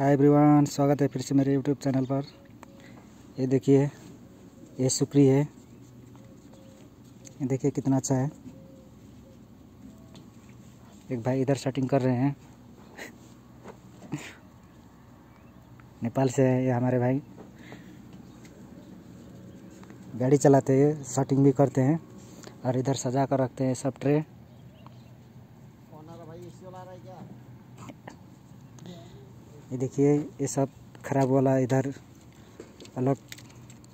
Hi everyone स्वागत है फिर से मेरे यूट्यूब चैनल पर। ये देखिए, ये सुक्री है। ये देखिए कितना अच्छा है। एक भाई इधर शूटिंग कर रहे हैं। नेपाल से है ये हमारे भाई। गाड़ी चलाते हैं शूटिंग भी करते हैं और इधर सजा कर रखते हैं सब ट्रे। ये देखिए, ये सब खराब वाला इधर अलग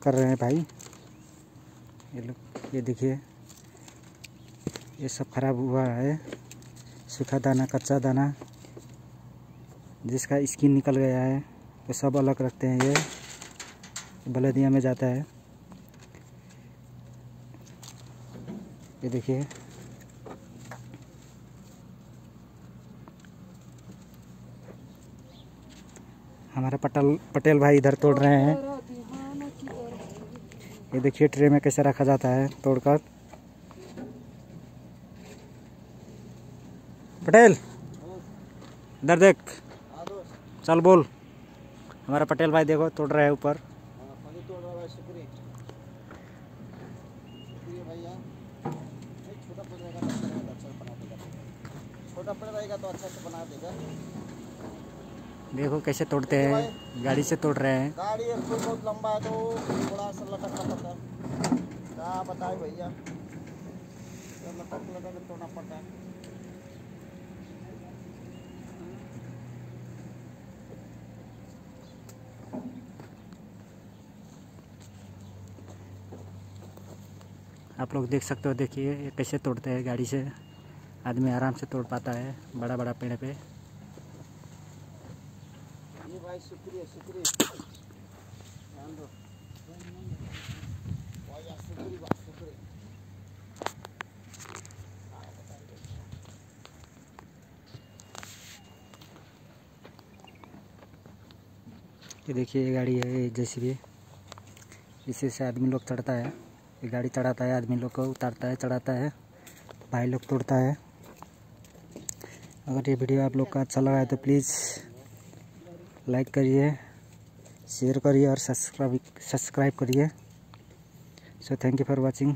कर रहे हैं भाई। ये लोग, ये देखिए, ये सब खराब हुआ है। सूखा दाना, कच्चा दाना, जिसका स्किन निकल गया है, वो सब अलग रखते हैं ये। बलदिया में जाता है। ये देखिए हमारा पटेल पटेल भाई इधर तोड़ रहे हैं। ये देखिए, ट्रे में कैसे रखा जाता है तोड़कर। पटेल, इधर देख। चल बोल। हमारा पटेल भाई देखो, तोड़ रहा है ऊपर। छोटा तो अच्छा से बना देगा। देखो कैसे तोड़ते हैं गाड़ी से तोड़ रहे हैं। गाड़ी एक तो बहुत लंबा है तो थोड़ा सा लटकना पड़ता है। क्या बताए भैया? तो लटक लटक तोड़ना पड़ता है। आप लोग देख सकते हो देखिए ये कैसे तोड़ते हैं गाड़ी से। आदमी आराम से तोड़ पाता है बड़ा बड़ा पेड़ पे। भाई, शुक्रिया शुक्रिया। ये देखिए, ये गाड़ी है, ये जैसी इसी से आदमी लोग चढ़ता है। ये गाड़ी चढ़ाता है, आदमी लोग को उतारता है, चढ़ाता है। भाई लोग तोड़ता है। अगर ये वीडियो आप लोग का अच्छा लगा है तो प्लीज़ लाइक करिए शेयर करिए और सब्सक्राइब सब्सक्राइब करिए। So thank you for watching